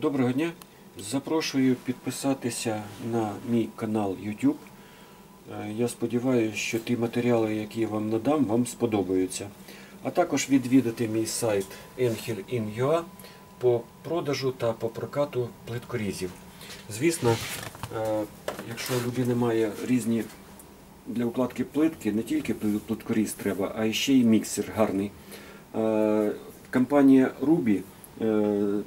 Доброго дня! Запрошую підписатися на мій канал YouTube. Е, Я сподіваюся, що ті матеріали, які я вам надам, вам сподобаються. А також відвідати мій сайт Enhil.in.ua по продажу та по прокату плиткорізів. Звісно, е, якщо у людини має різні для укладки плитки, не тільки плиткоріз треба, а ще й міксер гарний. Е, Компанія Ruby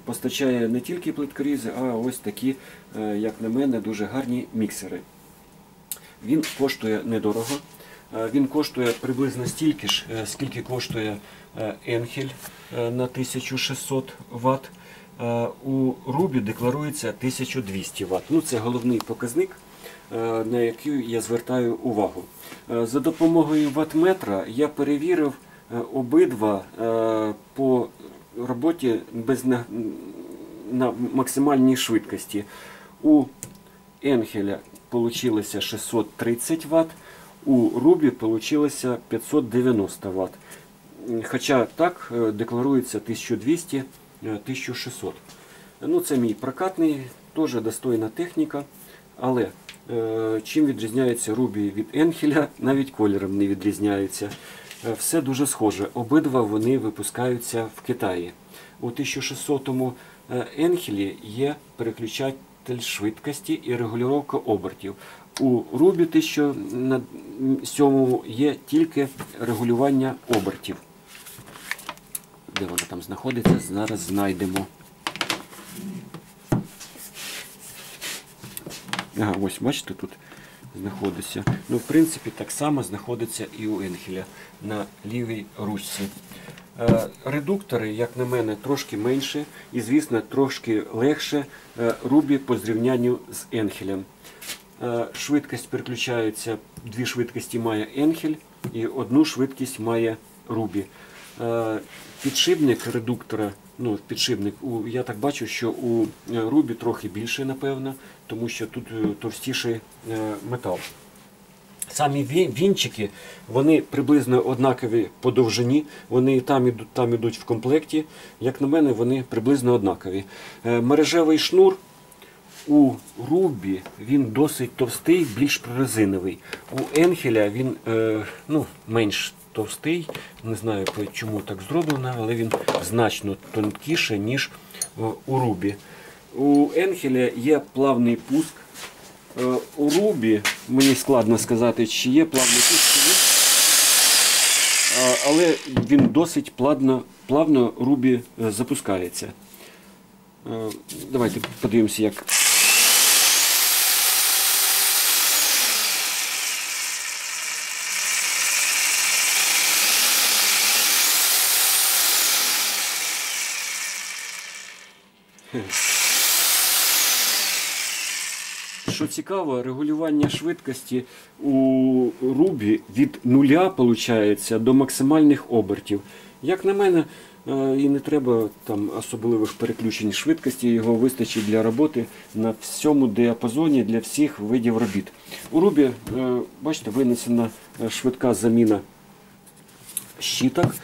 постачає не тільки плиткорізи, а ось такі, е, як на мене, дуже гарні міксери. Він коштує недорого. Е, Він коштує приблизно стільки ж, е, скільки коштує е, Enhel е, на 1600 Вт. Е, У Ruby декларується 1200 Вт. Ну, це головний показник, е, на який я звертаю увагу. Е, За допомогою ваттметра я перевірив е, обидва е, по роботі без на, на максимальній швидкості. У Енхеля вийшло 630 Вт, у Рубі вийшло 590 Вт. Хоча так е, декларується 1200 е, 1600. Ну, це мій прокатний, теж достойна техніка. Але е, чим відрізняється Рубі від Енхеля, навіть кольором не відрізняється. Е, Все дуже схоже. Обидва вони випускаються в Китаї. У 1600-му е, Енхелі є переключатель швидкості і регулювання обертів. У Рубі 1007 є тільки регулювання обертів. Де воно там знаходиться, зараз знайдемо. Ага, ось бачите, тут знаходиться. Ну, в принципі, так само знаходиться і у Енхеля на лівій ручці. Е, Редуктори, як на мене, трошки менше і, звісно, трошки легше е, Рубі по зрівнянню з Енхелем. Е, Швидкість переключається, дві швидкості має Енхель і одну швидкість має Рубі. Е, Підшипник редуктора, ну, підшипник, у, я так бачу, що у е, Рубі трохи більше, напевно, тому що тут е, товстіший метал. Самі вінчики, вони приблизно однакові по довжині, вони там ідуть, там ідуть в комплекті. Як на мене, вони приблизно однакові. Мережевий шнур у Рубі він досить товстий, більш прорезиновий. У Енхеля він ну, менш товстий. Не знаю чому так зроблено, але він значно тонкіше, ніж е, у Рубі. У Енхеля є плавний пуск. Е, У Рубі мені складно сказати, чи є плавний пуск, чи ні. Е, Але він досить плавно, плавно Рубі запускається. Давайте подивимося, як. Що цікаво, регулювання швидкості у рубі від нуля виходить, до максимальних обертів. Як на мене, е, і не треба там особливих переключень швидкості, його вистачить для роботи на всьому діапазоні для всіх видів робіт. У рубі, е, бачите, винесена е, швидка заміна щиток.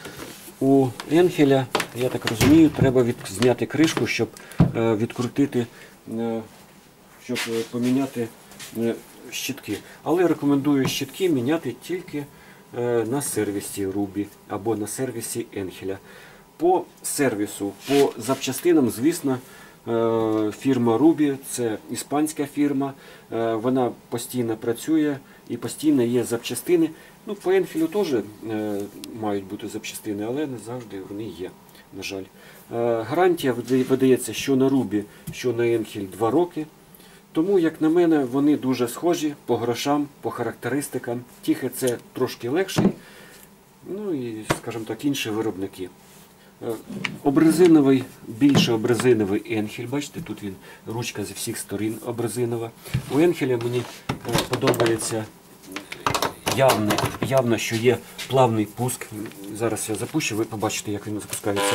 У Енхеля, я так розумію, треба від, зняти кришку, щоб е, відкрутити, е, щоб е, поміняти щитки. Але рекомендую щитки міняти тільки на сервісі Ruby або на сервісі Енхеля. По сервісу, по запчастинам, звісно, фірма Ruby це іспанська фірма, вона постійно працює і постійно є запчастини. Ну, по Енфілю теж мають бути запчастини, але не завжди вони є, на жаль. Е, гарантія видається що на Рубі, що на Енхіль 2 роки. Тому, як на мене, вони дуже схожі по грошам, по характеристикам. Тільки це трошки легший, ну і, скажімо так, інші виробники. Е, Обрезиновий, більше обрезиновий Енхель. Бачите, тут він ручка зі всіх сторін обрезинова. У Енхеля мені е, подобається явно, явно, що є плавний пуск. Зараз я запущу, ви побачите, як він запускається.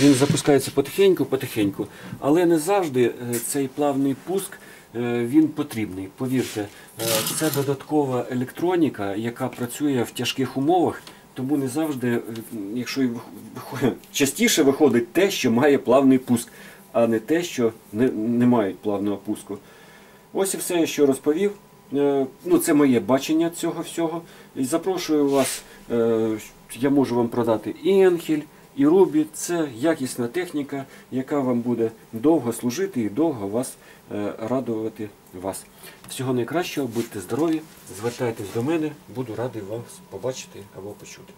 Він запускається потихеньку, потихеньку, але не завжди е, цей плавний пуск е, він потрібний. Повірте, е, це додаткова електроніка, яка працює в тяжких умовах, тому не завжди, якщо частіше виходить те, що має плавний пуск, а не те, що не, не має плавного пуску. Ось і все, що розповів. Е, Ну, це моє бачення цього всього. Запрошую вас, е, я можу вам продати і Енхель, і Рубі. Це якісна техніка, яка вам буде довго служити і довго вас е, радувати вас. Всього найкращого, будьте здорові, звертайтесь до мене, буду радий вас побачити або почути.